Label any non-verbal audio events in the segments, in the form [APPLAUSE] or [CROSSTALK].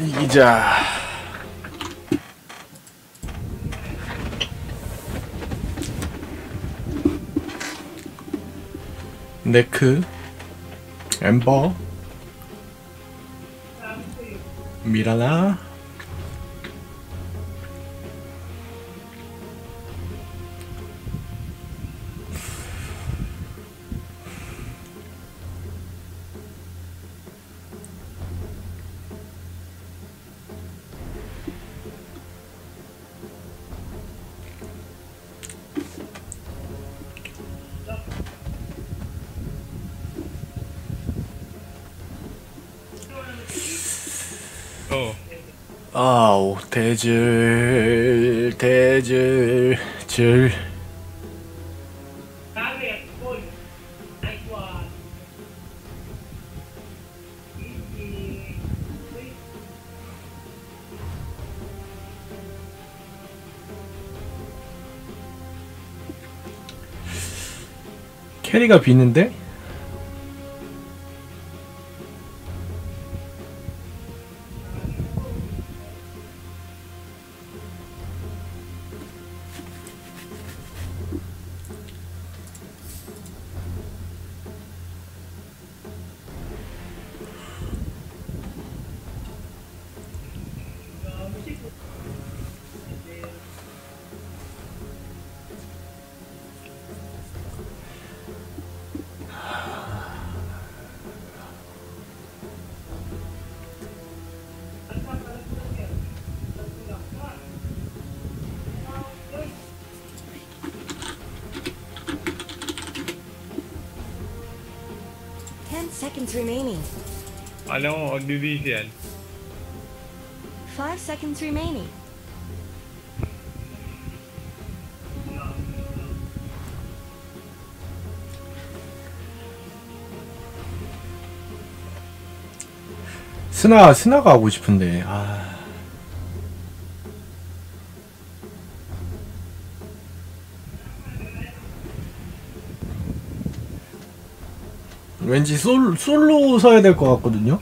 이기자. 네크, 엠버, 미라나, 대질 대질 질 캐리가 비는데? Seconds remaining. Alam mo, magbibisi yan. Five seconds remaining. 스나 스나가 하고 싶은데 아 왠지 솔, 솔로 서야 될 것 같거든요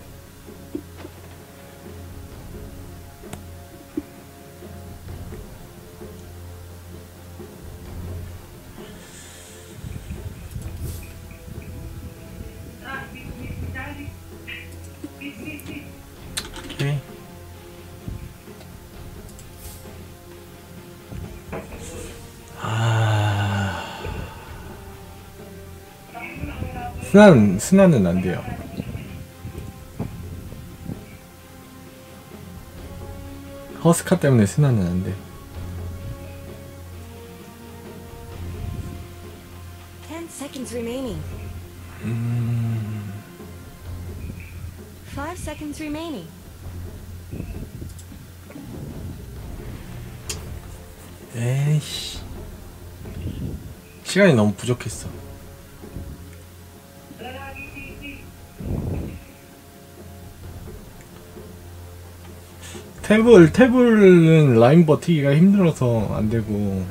스나는 스나는 안 돼요. 허스카 때문에 스나는 안 돼. Ten seconds remaining. 음, Five seconds remaining. 에이씨. 시간이 너무 부족했어. 탭을 탭은 라인 버티기가 힘들어서 안 되고.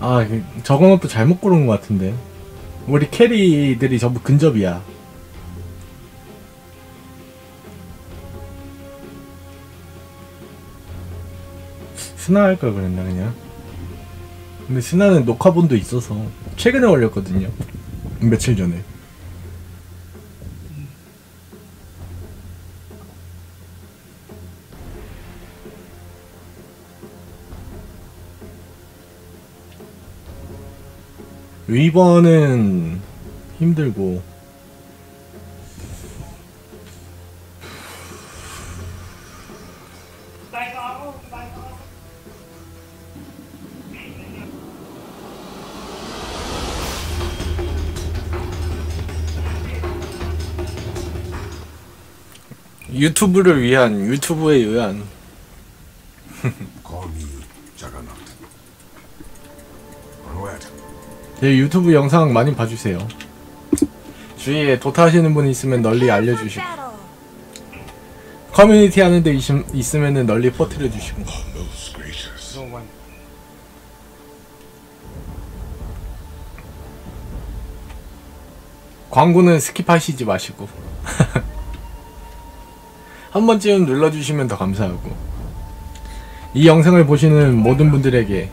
아 이게 저건 것도 잘못 고른 것 같은데. 우리 캐리들이 전부 근접이야 스나 할걸 그랬나 그냥? 근데 스나는 녹화본도 있어서 최근에 올렸거든요. 며칠 전에. 위버는 힘들고 유튜브를 위한 유튜브에 의한. [LAUGHS] 제 네, 유튜브 영상 많이 봐주세요. 주위에 도타 하시는 분 있으면 널리 알려주시고. 커뮤니티 하는데 있으면 널리 퍼뜨려주시고. 광고는 skip하시지 마시고. 한 번쯤 눌러주시면 더 감사하고. 이 영상을 보시는 모든 분들에게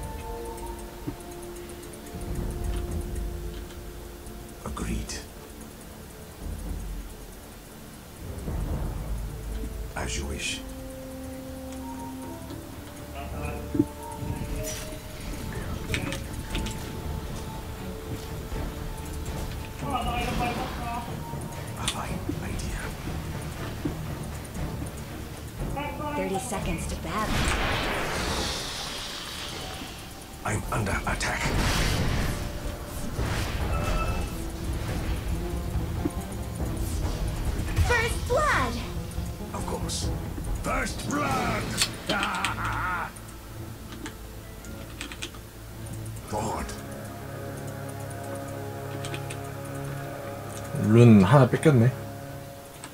couldn't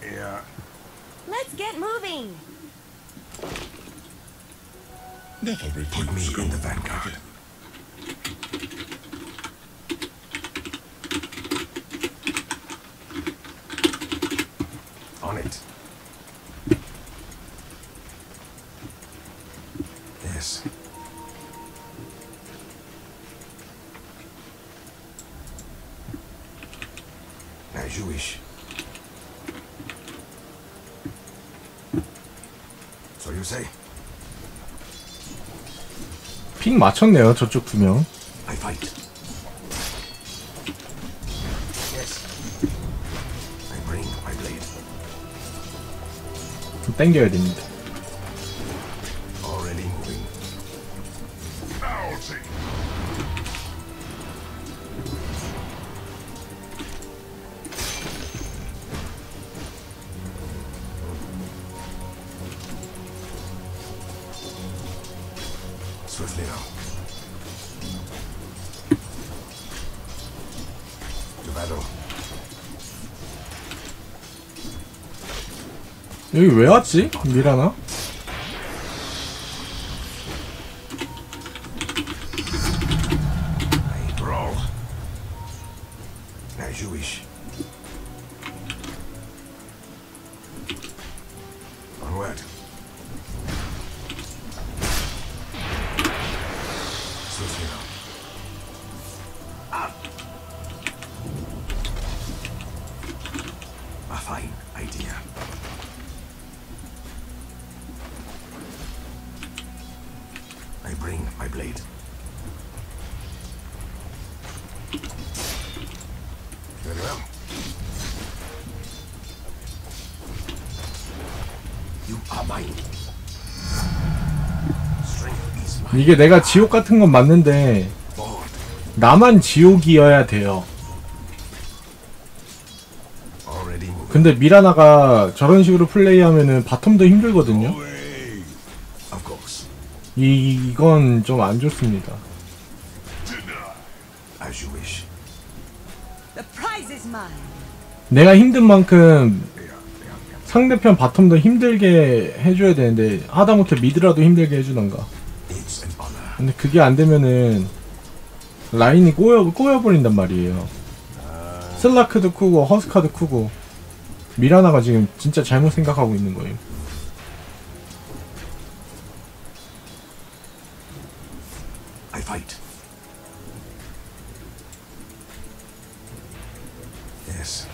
he? Yeah. Let's get moving. Never Put me in the vanguard. On it. Yes. Now you wish. 픽 맞췄네요 저쪽 두명 땡겨야 됩니다 왜 왔지? 미라나? 이게 내가 지옥 같은 건 맞는데. 나만 지옥이어야 돼요. 근데 미라나가 저런 식으로 플레이하면은 바텀도 힘들거든요. 이, 이건 좀 안 좋습니다! 내가 힘든 만큼 상대편 바텀도 힘들게 해줘야 되는데 하다못해 미드라도 힘들게 해주던가. 근데 그게 안 되면은 라인이 꼬여, 꼬여버린단 말이에요 슬라크도 크고 허스카도 크고 미라나가 지금 진짜 잘못 생각하고 있는 거예요 I fight. Yes.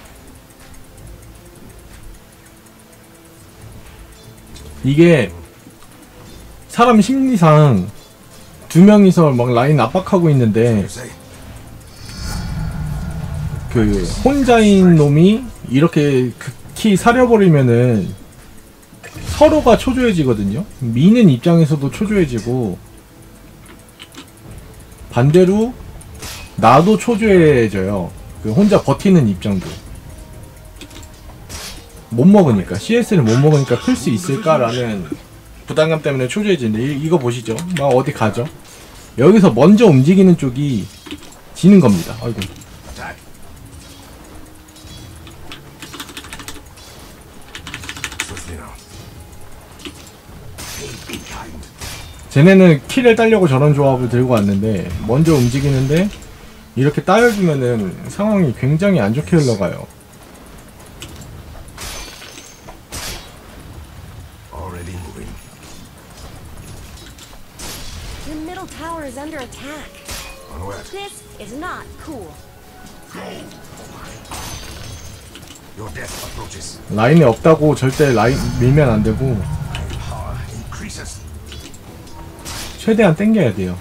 이게 사람 심리상 두 명이서 막 라인 압박하고 있는데? 그 혼자인 놈이 이렇게 극히 사려버리면은 서로가 초조해지거든요. 미는 입장에서도 초조해지고 반대로 나도 초조해져요. 그 혼자 버티는 입장도 못 먹으니까 CS를 못 먹으니까 클 수 있을까라는 부담감 때문에 초조해지는데 이, 이거 보시죠. 막 어디 가죠? 여기서 먼저 움직이는 쪽이 지는 겁니다. 아이고. 쟤네는 킬을 따려고 저런 조합을 들고 왔는데 먼저 움직이는데 이렇게 따여주면은 상황이 굉장히 안 좋게 흘러가요. 라인이 없다고 절대 라인 밀면 안 되고. 최대한 땡겨야 돼요.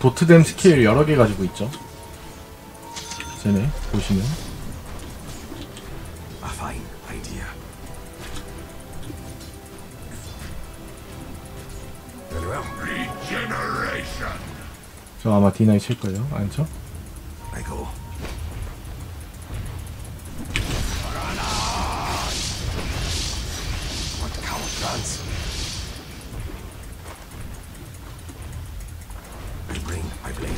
도트댐 스킬 여러 개 가지고 있죠. 쟤네 보시면 저 아마 D9 칠 거예요. 안 쳐? Blade.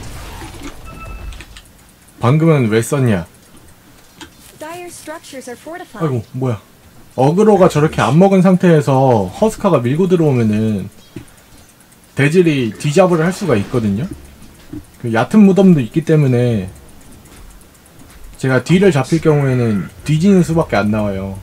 방금은 왜 썼냐? 아이고 뭐야? 어그로가 저렇게 안 먹은 상태에서 허스카가 밀고 들어오면은 대질이 디잡을 할 수가 있거든요. 그 얕은 무덤도 있기 때문에 제가 뒤를 잡힐 경우에는 뒤지는 수밖에 안 나와요.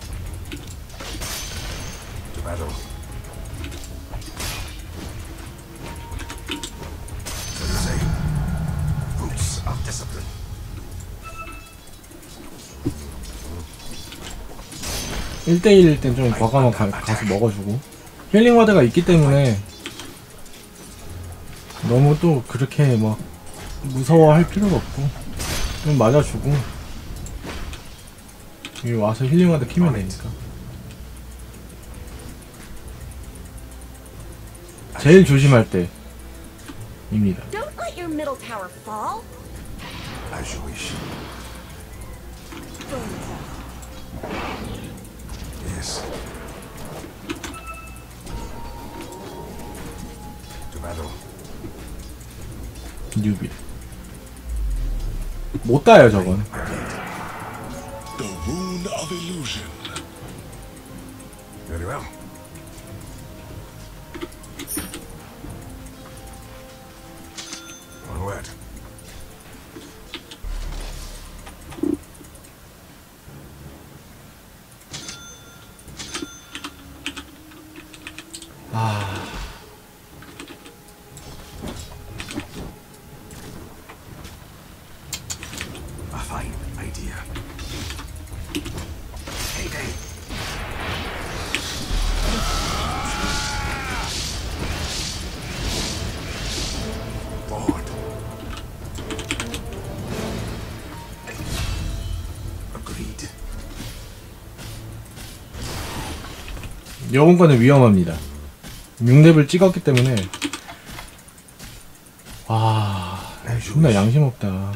1대1일 땐 좀 과감하게 가, 가서 먹어주고 healing ward가 있기 때문에 너무 또 그렇게 막 무서워할 필요가 없고 좀 맞아주고. 여기 와서 healing ward 키면 되니까. 제일 조심할 때입니다. Don't 뉴비 못 따요 저건. The rune of illusion. Very well. 거는 위험합니다 6렙을 찍었기 때문에 와 존나 양심 없다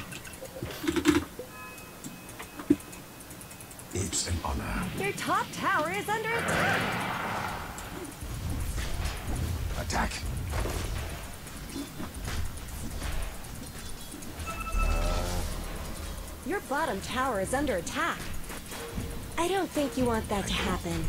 It's an honor. Your top tower is under attack. Attack. Your bottom tower is under attack. I don't think you want that to happen.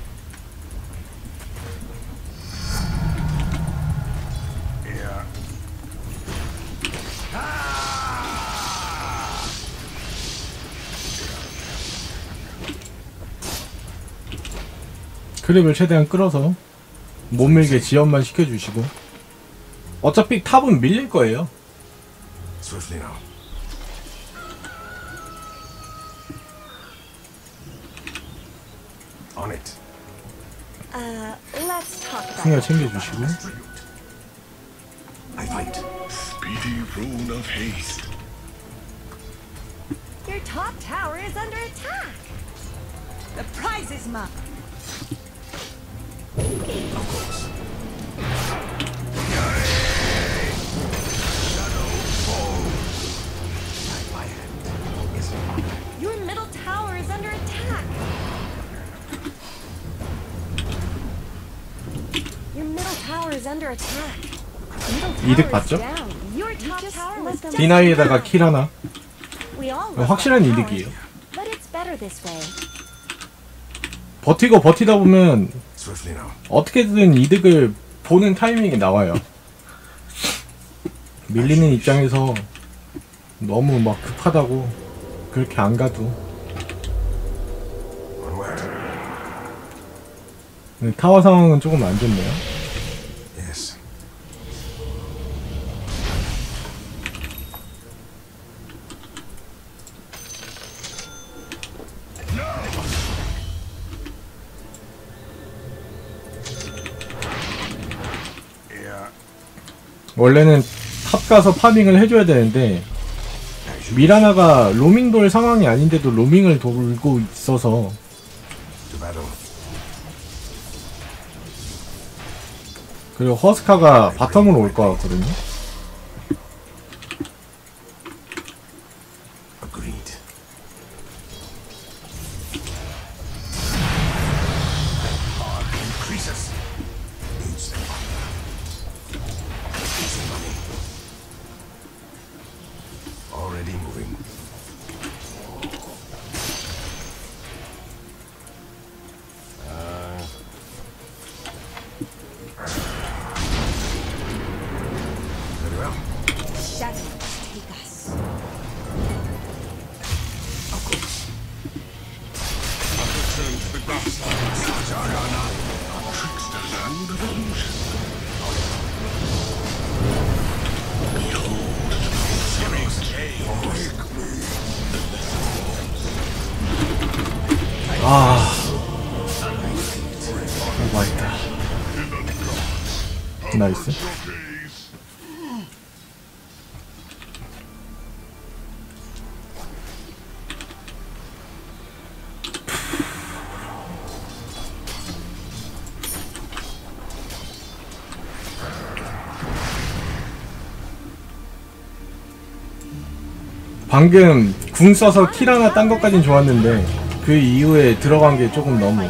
크립을 최대한 끌어서 못 밀게 지연만 시켜주시고 어차피 탑은 밀릴 거예요. Uh, it. 챙겨주시고 Tribute. I fight. Speedy rune of haste. Your top tower is under attack. The prize is mine. 이득 is 봤죠? 디나이에다가 킬 하나 어, 확실한. 이득이에요 But it's better than this way. 버티고 버티다 보면. 어떻게든 이득을 보는 타이밍이 나와요. 밀리는 입장에서 너무 막 급하다고 그렇게 안 가도. 근데 타워 상황은 조금 안 좋네요. 원래는 탑 가서 farming을 해줘야 되는데 미라나가 로밍 돌 상황이 아닌데도 로밍을 돌고 있어서. 그리고 허스카가 바텀으로 올 것 같거든요. 방금 궁 써서 킬 하나 딴 것까진 좋았는데 그 이후에 들어간 게 조금 너무.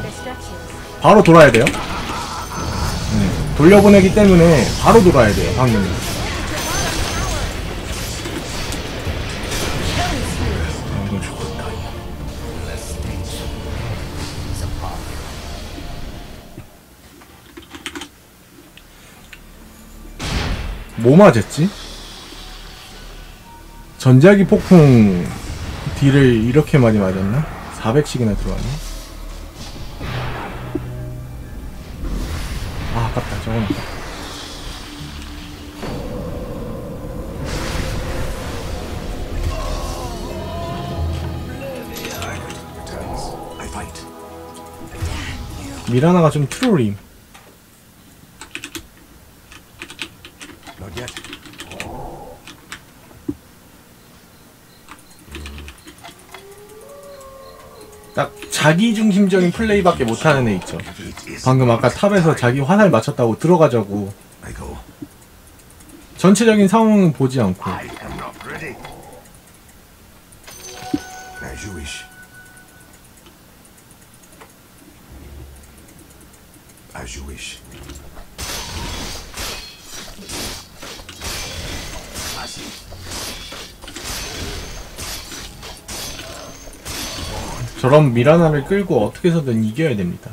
바로 돌아야 돼요. 네, 돌려보내기 때문에 바로 돌아야 돼요. 방금. 아. 뭐 맞았지? 전자기 폭풍 딜을 이렇게 많이 맞았나? 400씩이나 들어왔네. 아, 아깝다. 저건 아깝다. 미라나가 좀 트롤임. Not yet. 딱 자기 중심적인 플레이밖에 못하는 애 있죠. 방금 아까 탑에서 자기 화살 맞췄다고 들어가자고. 전체적인 상황은 보지 않고 저런 미라나를 끌고 어떻게 해서든 이겨야 됩니다.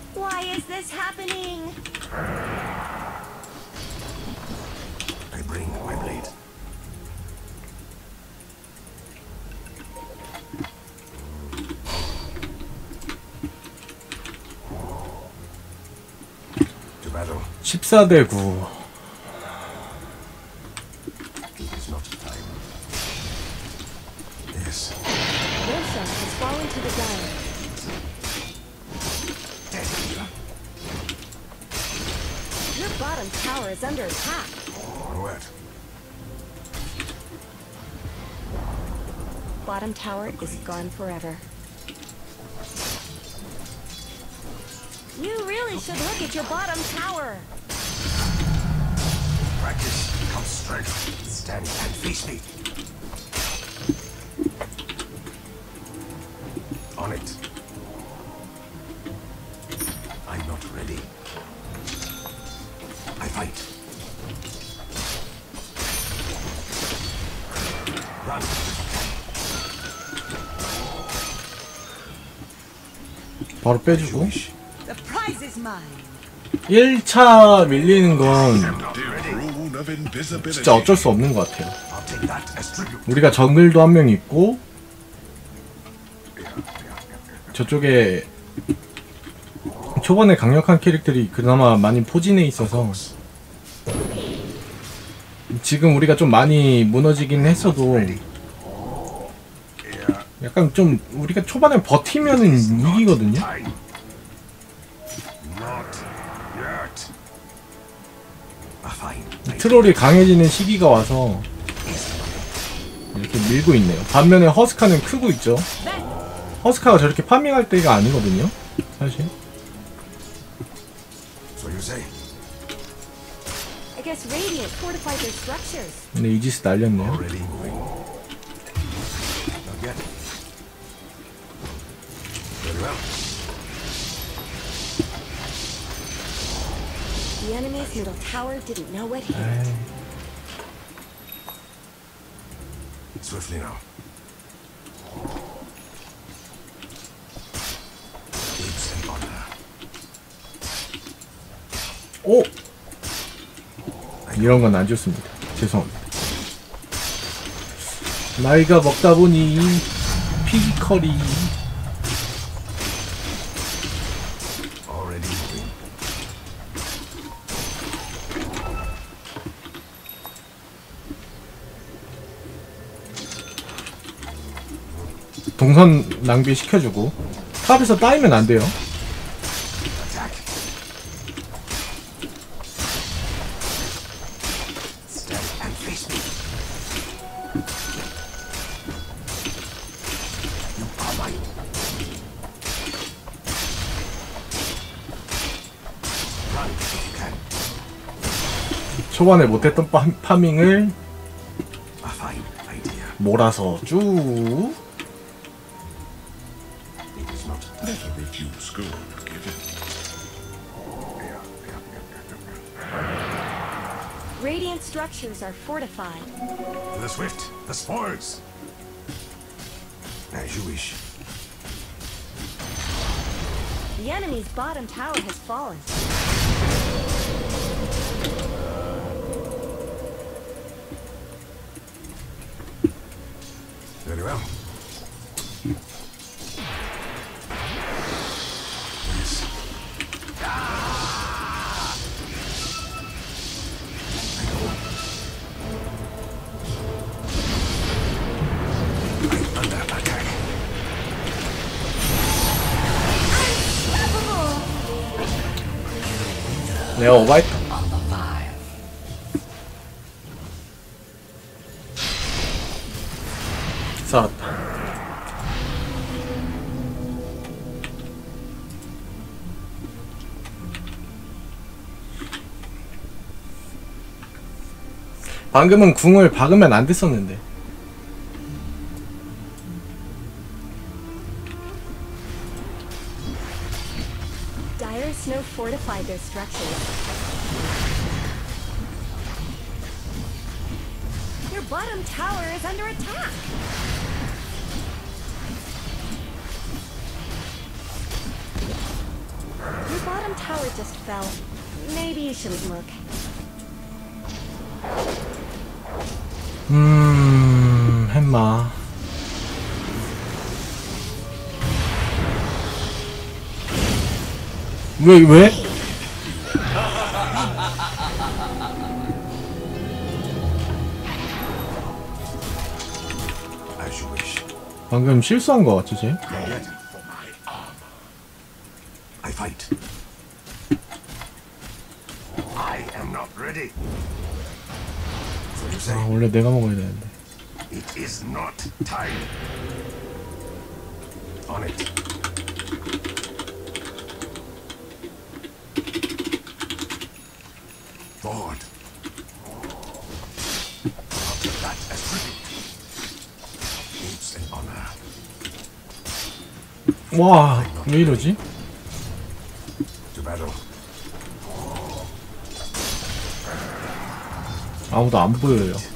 Why is this happening? I bring my blade. To battle. 14대 9. forever. You really should look at your bottom tower. Practice come strength. Stand and face me. On it. I'm not ready. I fight. Run. 바로 빼주고. 1차 밀리는 건 진짜 어쩔 수 없는 것 같아요. 우리가 정글도 한 명 있고 저쪽에 초반에 강력한 캐릭터들이 그나마 많이 포진해 있어서 지금 우리가 좀 많이 무너지긴 했어도 약간 좀 우리가 초반에 버티면 이기거든요. 트롤이 강해지는 시기가 와서 이렇게 밀고 있네요. 반면에 허스카는 크고 있죠. 허스카가 저렇게 파밍할 때가 아니거든요. 사실. 근데 이지스 날렸네요. The enemy's middle tower didn't know what hit it. Swiftly now. Leaps in honor. 오! 이런 건 안 좋습니다. 죄송합니다. 나이가 먹다 보니 피지컬이 능선 낭비 시켜주고 탑에서 따이면 안 돼요. 초반에 못했던 파밍을 몰아서 쭉 are fortified. To the swift, the swords! As you wish. The enemy's bottom tower has fallen. Very well. 내가 오바했다. 살았다. 방금은 궁을 박으면 안 됐었는데. 음, 햄마. 왜, 왜? 방금 실수한 거 같지, 원래 내가 먹어야 되는데. it is not time. On it. Forward. After that as tribute. It's an honor. 와, 왜 이러지? To battle. 아무도 안 보여요.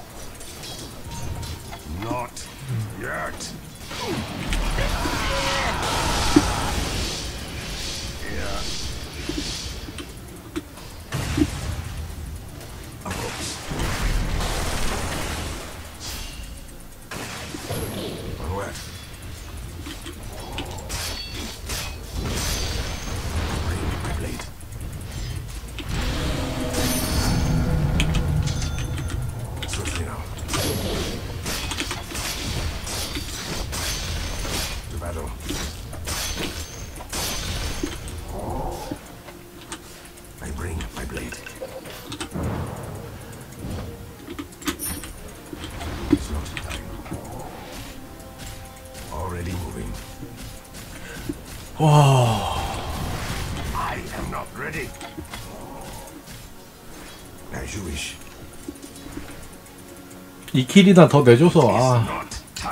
이 킬이나 더 내줘서, 아.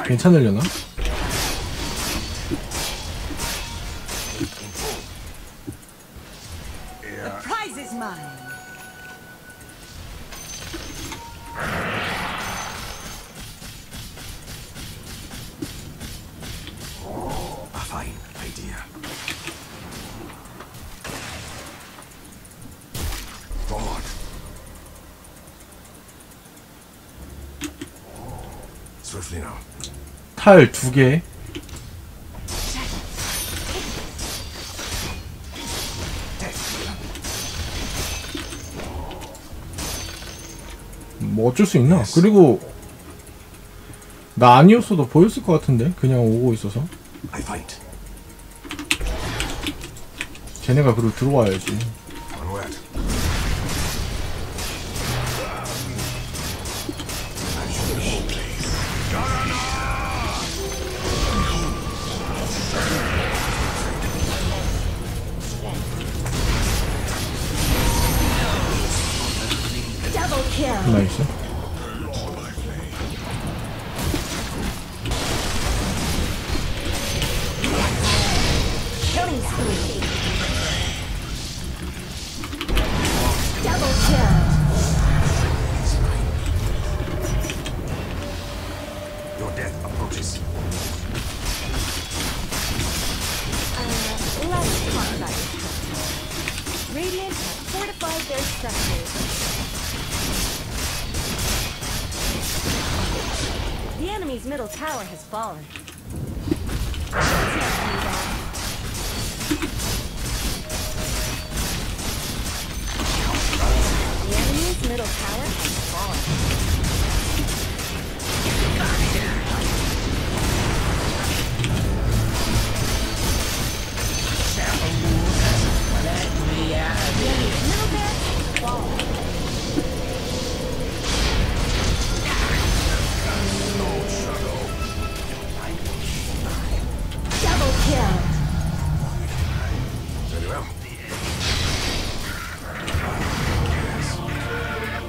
괜찮으려나? 탈 두 개. 뭐 어쩔 수 있나? 그리고 나 아니었어도 보였을 것 같은데 그냥 오고 있어서 I fight. 쟤네가 그리고 들어와야지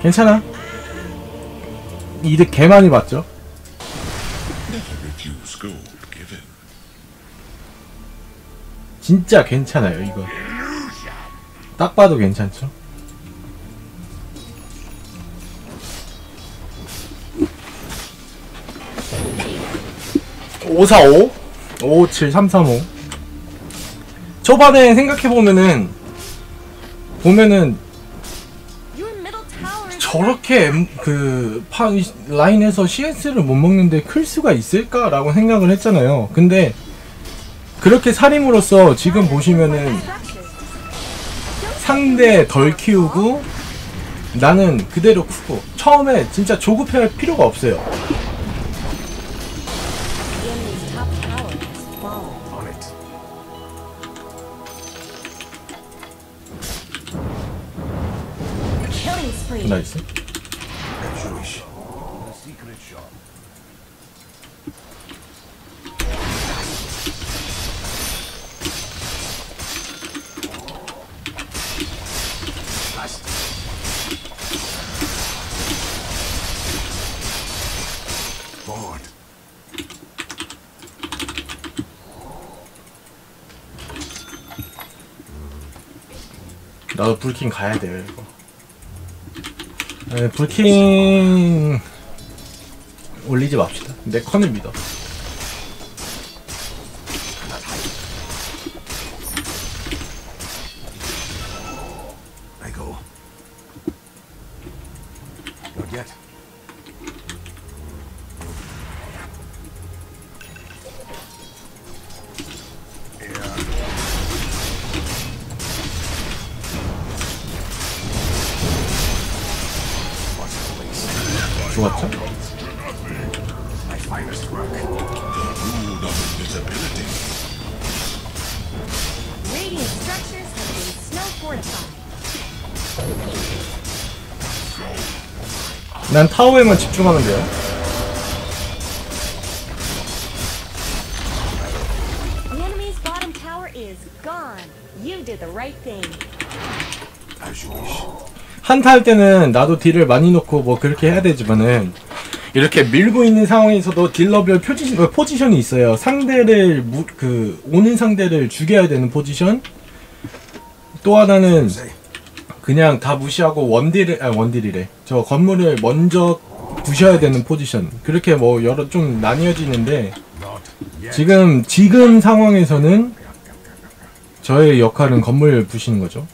괜찮아. 이득 개 많이 봤죠? 진짜 괜찮아요, 이거. 딱 봐도 괜찮죠? (545) (557) (335) 초반에 생각해보면은 보면은 저렇게 그 파, 라인에서 CS를 못 먹는데 클 수가 있을까라고 생각을 했잖아요. 근데 그렇게 살림으로써 지금 보시면은. 상대 덜 키우고 나는 그대로 크고 처음에 진짜 조급해할 필요가 없어요. 나이스. 나도 불킹 가야 돼요 이거. 네, 불킹 올리지 맙시다. 내 컨을 믿어. Finest work. Rule of invisibility. Radiant structures have been snow fortified. 난 타워에만 집중하면 돼요. The enemy's bottom tower is gone. You did the right thing. As you wish. 한타 할 때는 나도 딜을 많이 넣고 뭐 그렇게 해야 되지만은 이렇게 밀고 있는 상황에서도 딜러별 포지션, 어, 포지션이 있어요. 상대를 무, 그 오는 상대를 죽여야 되는 포지션. 또 하나는. 그냥 다 무시하고 원딜을 아 원딜이래. 저 건물을 먼저 부셔야 되는 포지션. 그렇게 뭐 여러 좀 나뉘어지는데. 지금 지금 상황에서는 저의 역할은 건물 부시는 거죠.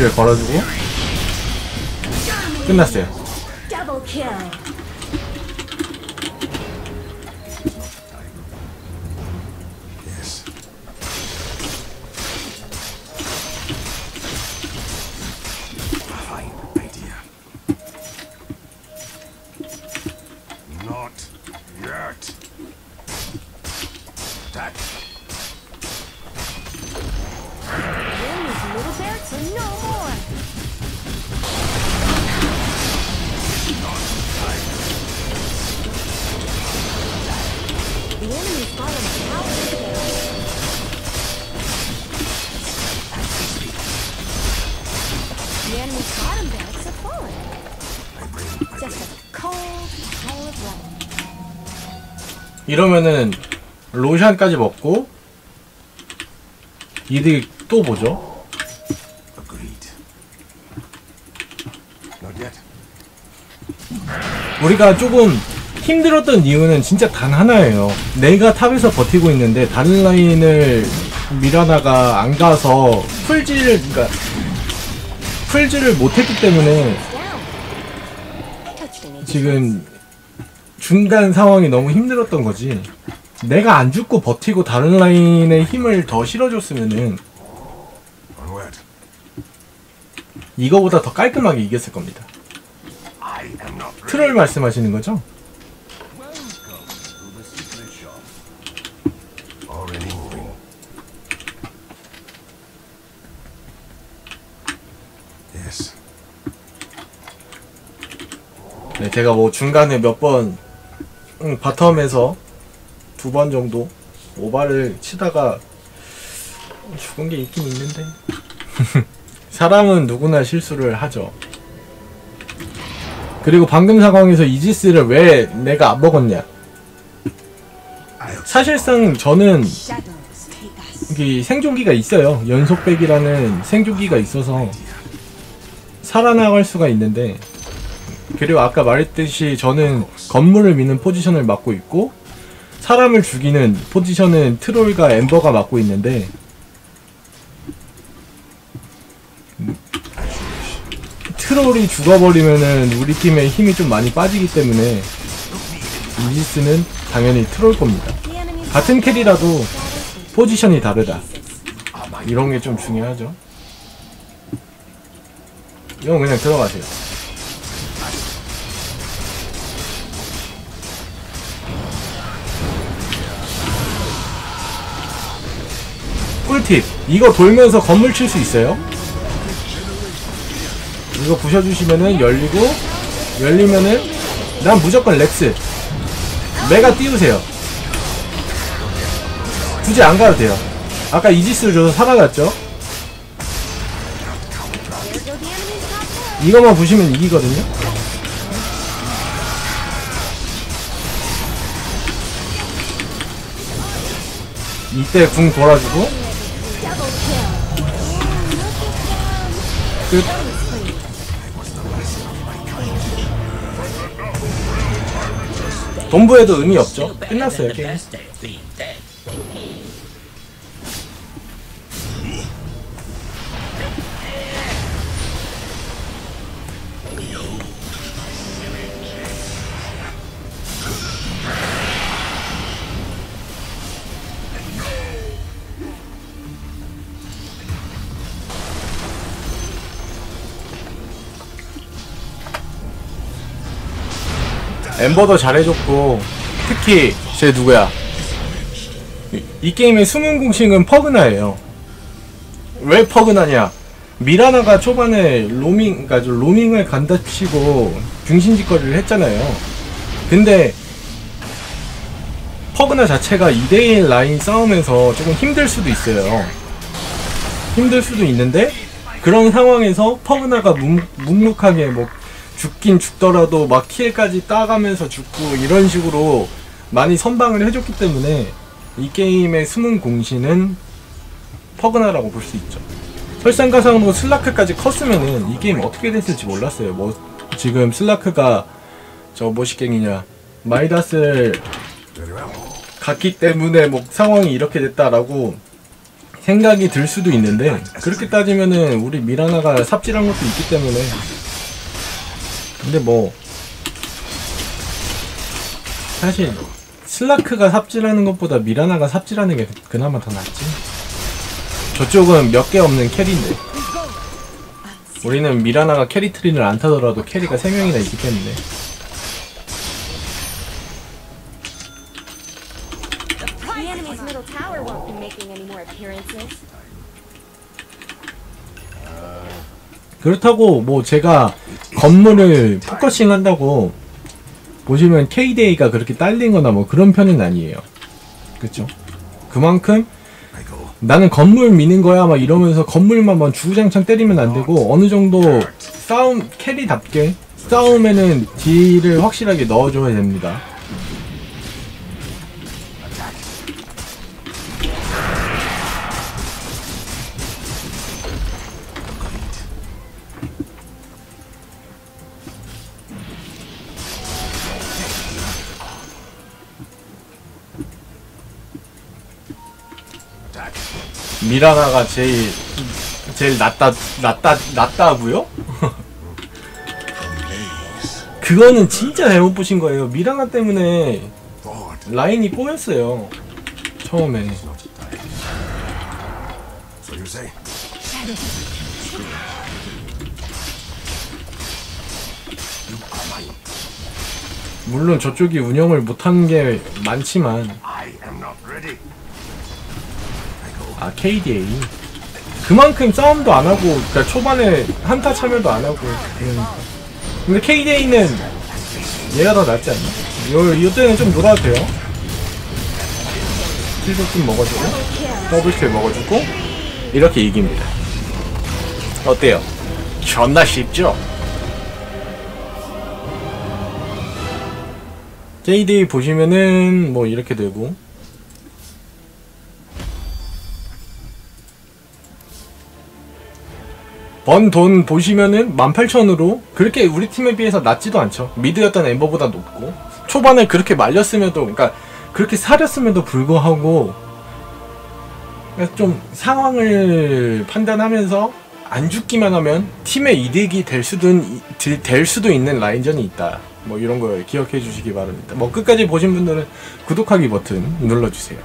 DPG를 걸어주고 끝났어요. 이러면은 로션까지 먹고 이득 또 보죠. 우리가 조금 힘들었던 이유는 진짜 단 하나예요. 내가 탑에서 버티고 있는데 다른 라인을 미라나가 안 가서 풀지를 그러니까 풀지를 못했기 때문에. 지금 중간 상황이 너무 힘들었던 거지. 내가 안 죽고 버티고 다른 라인에 힘을 더 실어줬으면은. 이거보다 더 깔끔하게 이겼을 겁니다. 트롤 말씀하시는 거죠? 네, 제가 뭐 중간에 몇번 음, 바텀에서 두 번 정도 오바를 치다가 죽은 게 있긴 있는데 [LAUGHS] 사람은 누구나 실수를 하죠. 그리고 방금 상황에서 이지스를 왜 내가 안 먹었냐? 사실상 저는. 이게 생존기가 있어요. 연속백이라는 생존기가 있어서 살아나갈 수가 있는데 그리고 아까 말했듯이 저는 건물을 미는 포지션을 맡고 있고 사람을 죽이는 포지션은 트롤과 엠버가 맡고 있는데 트롤이 죽어버리면은 우리 팀의 힘이 좀 많이 빠지기 때문에 이지스는 당연히 트롤 겁니다. 같은 캐리라도 포지션이 다르다. pieces. 이런 게 좀 중요하죠. 이건 그냥 들어가세요. 꿀팁. 이거 돌면서 건물 칠 수 있어요. 이거 부셔주시면은 열리고, 열리면은, 난 무조건 렉스. 메가 띄우세요. 굳이 안 가도 돼요. 아까 이지스를 줘서 살아났죠? 이거만 보시면 이기거든요? 이때 궁 돌아주고 끝. 동부에도 의미 없죠? 끝났어요 게임 엠버도 잘해줬고 특히 쟤 누구야? 이, 이 게임의 숨은 공식은 퍼그나예요. 왜 퍼그나냐? 미라나가 초반에 로밍 그러니까 저 로밍을 간다 치고 중심짓거리를 했잖아요. 근데 퍼그나 자체가 2대1 라인 싸움에서 조금 힘들 수도 있어요. 힘들 수도 있는데 그런 상황에서 퍼그나가 묵, 묵묵하게 뭐 죽긴 죽더라도 막 kill까지 따가면서 죽고 이런 식으로 많이 선방을 해줬기 때문에 이 게임의 숨은 공신은 퍼그나라고 볼 수 있죠. 설상가상으로 슬라크까지 컸으면은 이 게임 어떻게 됐을지 몰랐어요. 뭐 지금 슬라크가 저 뭐시갱이냐 마이다스를. 갔기 때문에 뭐 상황이 이렇게 됐다라고 생각이 들 수도 있는데 그렇게 따지면은 우리 미라나가 삽질한 것도 있기 때문에 근데 뭐 사실 슬라크가 삽질하는 것보다 미라나가 삽질하는 게 그나마 더 낫지 저쪽은 몇 개 없는 carry인데 우리는 미라나가 carry tree를 안 타더라도 carry가 3명이나 있기 때문에. 그렇다고 뭐 제가 건물을 focusing 한다고 보시면 KDA가 그렇게 딸린거나 뭐 그런 편은 아니에요. 그쵸? 그만큼. 나는 건물 미는 거야 막 이러면서 건물만 막 주구장창 때리면 안 되고 어느 정도 싸움 carry답게 싸움에는 deal을 확실하게 넣어줘야 됩니다. 미라나가 제일 제일 낫다 낫다 낫다고요? 그거는 진짜 잘못 보신 거예요. 미라나 때문에. 라인이 꼬였어요. 처음에. 물론 저쪽이 운영을 못한 게 많지만 아 KDA 그만큼 싸움도 안 하고 그러니까 초반에 한타 참여도 안 하고 그러니까 근데 KDA는 얘가 더 낫지 않나? 요 이때는 좀 놀아도 돼요 kill도 좀 먹어주고 double kill 먹어주고 이렇게 이깁니다 어때요? 존나 쉽죠? KDA 보시면은 뭐 이렇게 되고 번 돈 보시면은 18,000으로 그렇게 우리 팀에 비해서 낮지도 않죠. 미드였던 엠버보다 높고 초반에 그렇게 말렸음에도 그러니까 그렇게 사렸음에도 불구하고 그러니까 좀 상황을 판단하면서 안 죽기만 하면 팀의 이득이 될 수도 될 수도 있는 라인전이 있다. 뭐 이런 거 기억해 주시기 바랍니다. 뭐 끝까지 보신 분들은 구독하기 버튼 눌러 주세요.